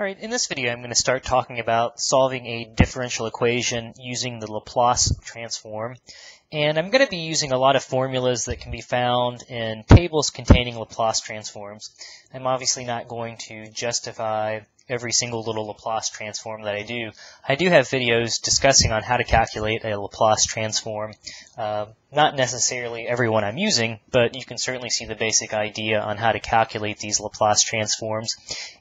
Alright, in this video I'm going to start talking about solving a differential equation using the Laplace transform. And I'm going to be using a lot of formulas that can be found in tables containing Laplace transforms. I'm obviously not going to justify every single little Laplace transform that I do. I do have videos discussing on how to calculate a Laplace transform. Uh, not necessarily every one I'm using, but you can certainly see the basic idea on how to calculate these Laplace transforms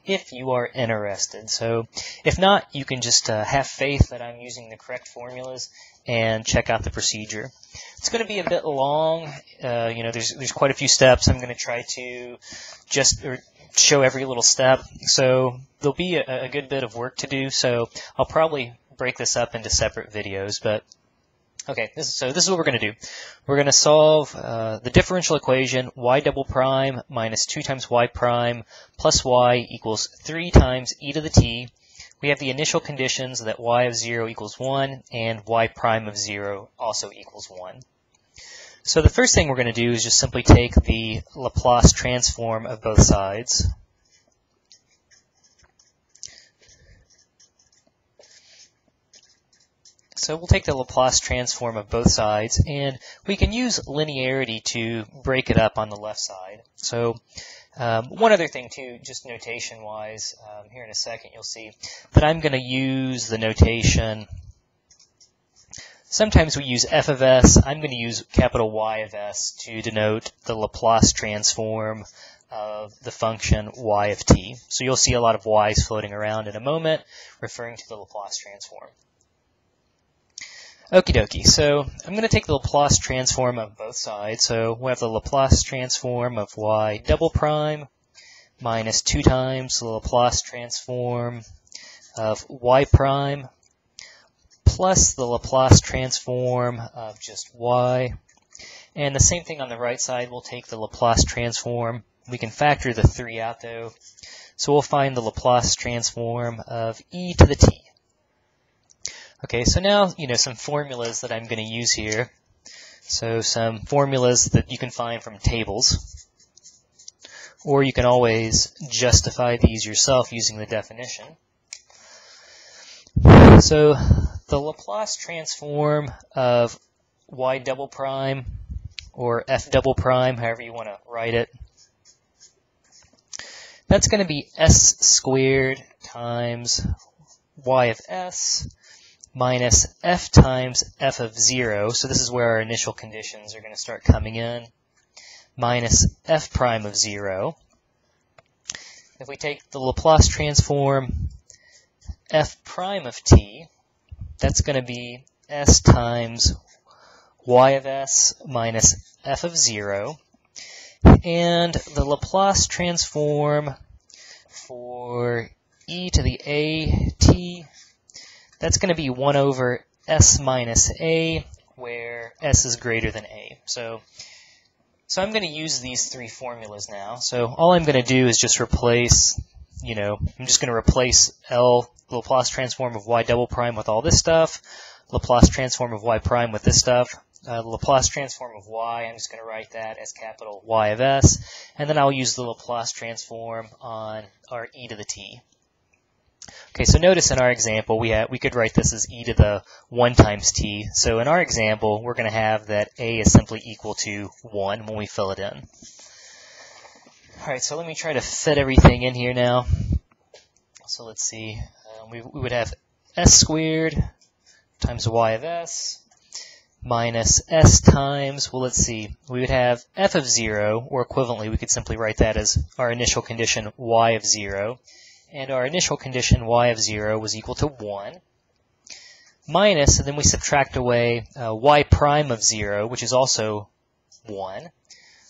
if you are interested. So if not, you can just uh, have faith that I'm using the correct formulas and check out the procedure. It's going to be a bit long. Uh, you know, there's there's quite a few steps. I'm going to try to just or show every little step. So there'll be a, a good bit of work to do. So I'll probably break this up into separate videos, but Okay, this is, so this is what we're going to do. We're going to solve uh, the differential equation y double prime minus 2 times y prime plus y equals 3 times e to the t. We have the initial conditions that y of 0 equals 1 and y prime of 0 also equals 1. So the first thing we're going to do is just simply take the Laplace transform of both sides. So we'll take the Laplace transform of both sides, and we can use linearity to break it up on the left side. So um, one other thing too, just notation-wise, um, here in a second you'll see that I'm going to use the notation Sometimes we use f of s. I'm going to use capital Y of s to denote the Laplace transform of the function y of t. So you'll see a lot of y's floating around in a moment, referring to the Laplace transform. Okie dokie, so I'm going to take the Laplace transform of both sides. So we have the Laplace transform of y double prime minus 2 times the Laplace transform of y prime plus the Laplace transform of just y. And the same thing on the right side, we'll take the Laplace transform. We can factor the 3 out though. So we'll find the Laplace transform of e to the t. Okay, so now, you know, some formulas that I'm going to use here. So some formulas that you can find from tables. Or you can always justify these yourself using the definition. So the Laplace transform of y double prime or f double prime, however you want to write it, that's going to be s squared times y of s minus f times f of 0. So this is where our initial conditions are going to start coming in, minus f prime of 0. If we take the Laplace transform f prime of t, that's going to be s times y of s minus f of 0. And the Laplace transform for e to the a t, that's going to be 1 over s minus a, where s is greater than a. So, so I'm going to use these three formulas now. So all I'm going to do is just replace, you know, I'm just going to replace L Laplace transform of y double prime with all this stuff, Laplace transform of y prime with this stuff, uh, Laplace transform of y, I'm just going to write that as capital Y of s, and then I'll use the Laplace transform on our e to the t. Okay, so notice in our example, we, have, we could write this as e to the 1 times t. So in our example, we're going to have that a is simply equal to 1 when we fill it in. Alright, so let me try to fit everything in here now. So let's see um, we, we would have s squared times y of s minus s times, well, let's see, we would have f of 0, or equivalently, we could simply write that as our initial condition y of 0, and our initial condition y of 0 was equal to 1, minus, and then we subtract away uh, y prime of 0, which is also 1.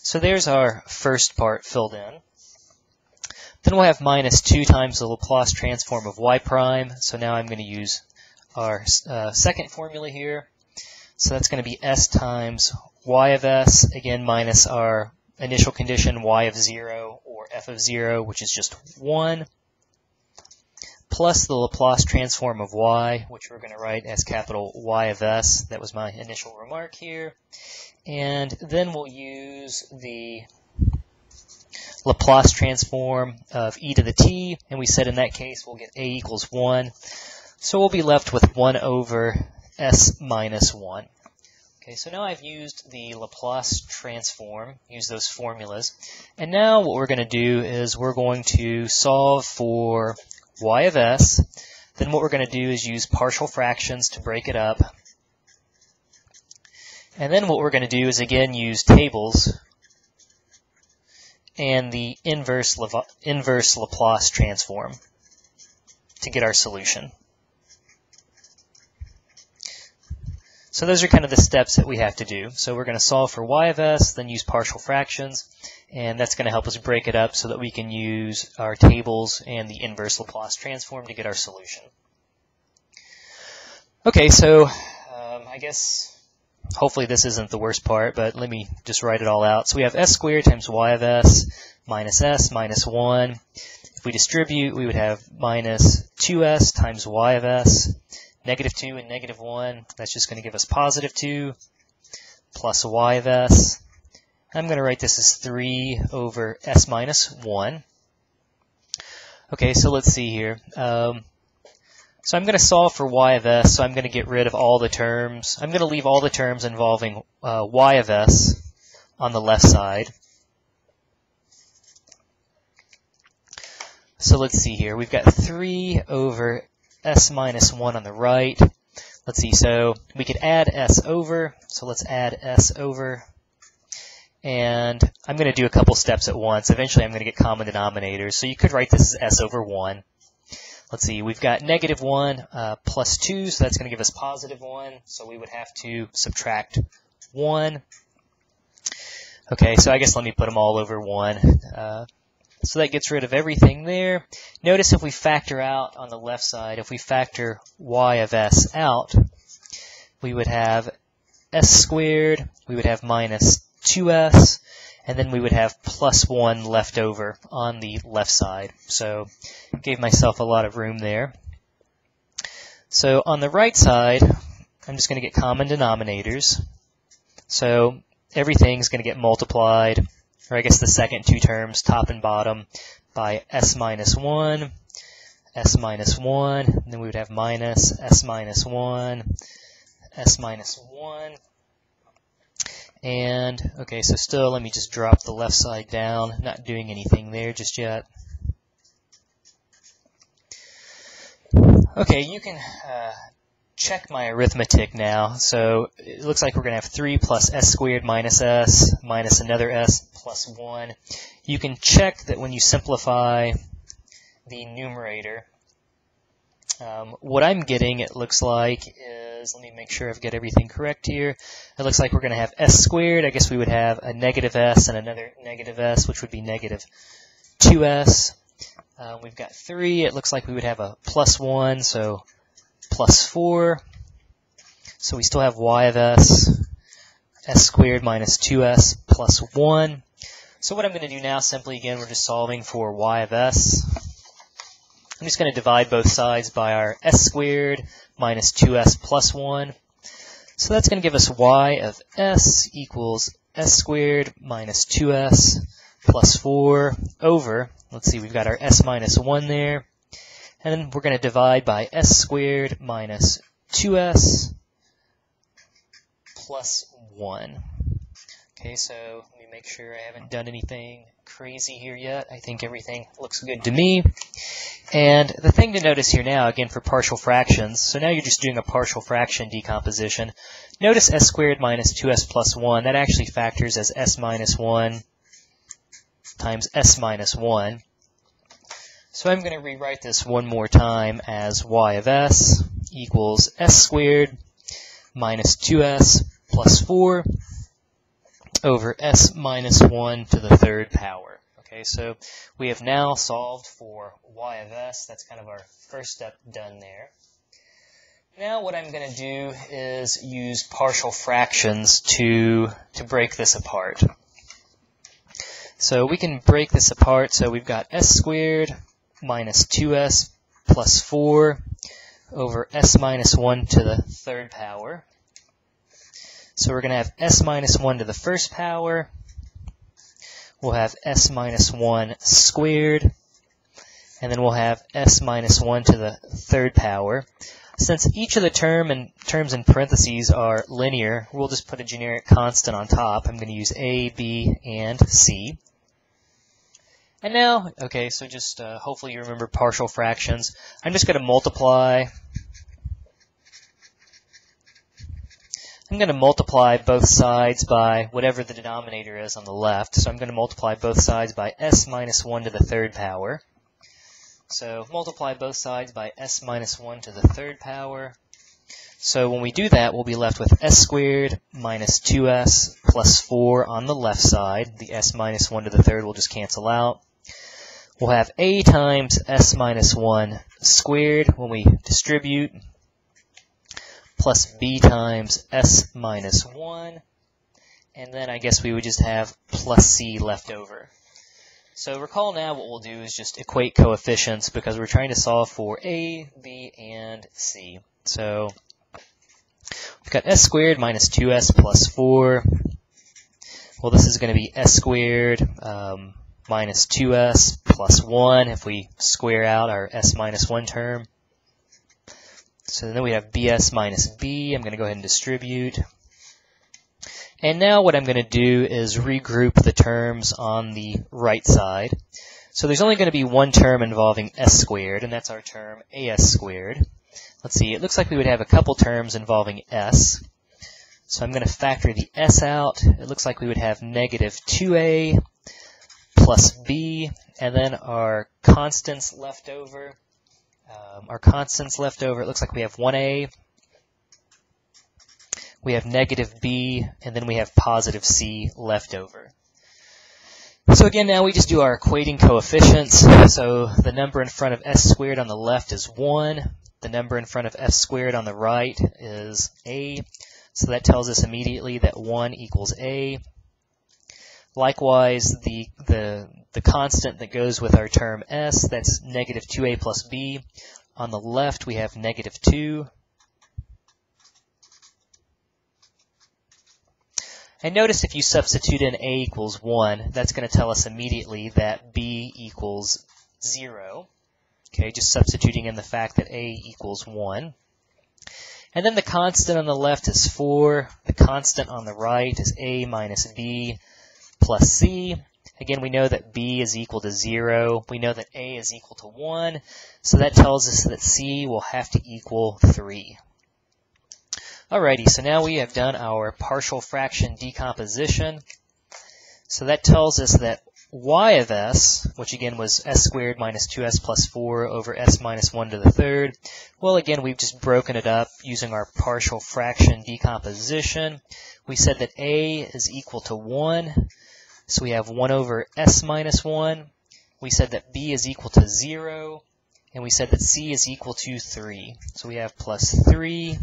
So there's our first part filled in. Then we'll have minus 2 times the Laplace transform of y prime. So now I'm going to use our uh, second formula here. So that's going to be s times y of s, again minus our initial condition y of 0 or f of 0, which is just 1, plus the Laplace transform of y, which we're going to write as capital Y of s. That was my initial remark here. And then we'll use the Laplace transform of e to the t, and we said in that case we'll get a equals 1. So we'll be left with 1 over s minus 1. Okay, so now I've used the Laplace transform, used those formulas, and now what we're going to do is we're going to solve for y of s, then what we're going to do is use partial fractions to break it up, and then what we're going to do is again use tables and the inverse, inverse Laplace transform to get our solution. So those are kind of the steps that we have to do. So we're going to solve for y of s, then use partial fractions, and that's going to help us break it up so that we can use our tables and the inverse Laplace transform to get our solution. Okay, so um, I guess hopefully this isn't the worst part, but let me just write it all out. So we have s squared times y of s minus s minus 1. If we distribute, we would have minus 2s times y of s, negative 2 and negative 1. That's just going to give us positive 2 plus y of s. I'm going to write this as 3 over s minus 1. Okay, so let's see here. Um, so I'm going to solve for y of s, so I'm going to get rid of all the terms. I'm going to leave all the terms involving uh, y of s on the left side. So let's see here. We've got 3 over s minus 1 on the right. Let's see, so we could add s over. So let's add s over. And I'm going to do a couple steps at once. Eventually I'm going to get common denominators. So you could write this as s over 1. Let's see, we've got negative 1 uh, plus 2, so that's going to give us positive 1. So we would have to subtract 1. Okay, so I guess let me put them all over 1. Uh, so that gets rid of everything there. Notice if we factor out on the left side, if we factor y of s out, we would have s squared, we would have minus 2s, and then we would have plus 1 left over on the left side. So gave myself a lot of room there. So on the right side, I'm just going to get common denominators. So everything's going to get multiplied, or I guess the second two terms, top and bottom, by s minus 1, s minus 1, and then we would have minus s minus 1, s minus 1, and, okay, so still, let me just drop the left side down. Not doing anything there just yet. Okay, you can uh, check my arithmetic now. So it looks like we're going to have 3 plus s squared minus s minus another s plus 1. You can check that when you simplify the numerator, um, what I'm getting, it looks like, is, let me make sure I've got everything correct here. It looks like we're going to have s squared. I guess we would have a negative s and another negative s, which would be negative 2s. Uh, we've got 3. It looks like we would have a plus 1, so plus 4. So we still have y of s, s squared minus 2s plus 1. So what I'm going to do now, simply again, we're just solving for y of s. I'm just going to divide both sides by our s squared minus 2s plus 1. So that's going to give us y of s equals s squared minus 2s plus 4 over, let's see, we've got our s minus 1 there. And then we're going to divide by s squared minus 2s plus 1. Okay, so let me make sure I haven't done anything crazy here yet. I think everything looks good to me. And the thing to notice here now, again for partial fractions, so now you're just doing a partial fraction decomposition. Notice s squared minus 2s plus 1, that actually factors as s minus 1 times s minus 1. So I'm going to rewrite this one more time as y of s equals s squared minus 2s plus 4 over s minus 1 to the third power. Okay, so we have now solved for y of s. That's kind of our first step done there. Now what I'm going to do is use partial fractions to, to break this apart. So we can break this apart. So we've got s squared minus 2s plus 4 over s minus 1 to the third power. So we're going to have s minus 1 to the first power. we'll have s minus 1 squared, and then we'll have s minus 1 to the third power. Since each of the term and terms in parentheses are linear, we'll just put a generic constant on top. I'm going to use a, b, and c. And now, okay, so just uh, hopefully you remember partial fractions. I'm just going to multiply. I'm going to multiply both sides by whatever the denominator is on the left. So I'm going to multiply both sides by s minus 1 to the third power. So multiply both sides by s minus 1 to the third power. So when we do that, we'll be left with s squared minus 2s plus 4 on the left side. The s minus 1 to the third will just cancel out. We'll have a times s minus 1 squared when we distribute, plus b times s minus 1. And then I guess we would just have plus c left over. So recall now what we'll do is just equate coefficients because we're trying to solve for a, b, and c. So we've got s squared minus 2s plus 4. Well, this is going to be s squared um, minus 2s plus 1 if we square out our s minus 1 term. So then we have bs minus b. I'm going to go ahead and distribute. And now what I'm going to do is regroup the terms on the right side. So there's only going to be one term involving s squared, and that's our term as squared. Let's see, it looks like we would have a couple terms involving s. So I'm going to factor the s out. It looks like we would have negative 2a plus b, and then our constants left over. Um, our constants left over, it looks like we have 1a we have negative b, and then we have positive c left over. So again, now we just do our equating coefficients. So the number in front of s squared on the left is 1. The number in front of f squared on the right is a. So that tells us immediately that 1 equals a. Likewise, the, the, the constant that goes with our term s, that's negative 2a plus b. On the left, we have negative 2. And notice if you substitute in a equals 1, that's going to tell us immediately that b equals 0. Okay, just substituting in the fact that a equals 1. And then the constant on the left is 4. The constant on the right is a minus b plus c. Again, we know that b is equal to 0. We know that a is equal to 1. So that tells us that c will have to equal 3. Alrighty, so now we have done our partial fraction decomposition. So that tells us that y of s, which again was s squared minus 2s plus 4 over s minus 1 to the third, well again we've just broken it up using our partial fraction decomposition. We said that a is equal to 1, so we have 1 over s minus 1. We said that b is equal to 0, and we said that c is equal to 3. So we have plus 3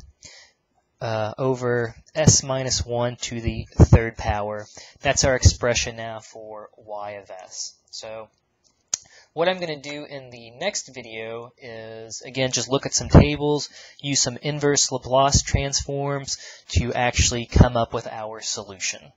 uh, over s minus 1 to the third power. That's our expression now for y of s. So what I'm going to do in the next video is, again, just look at some tables, use some inverse Laplace transforms to actually come up with our solution.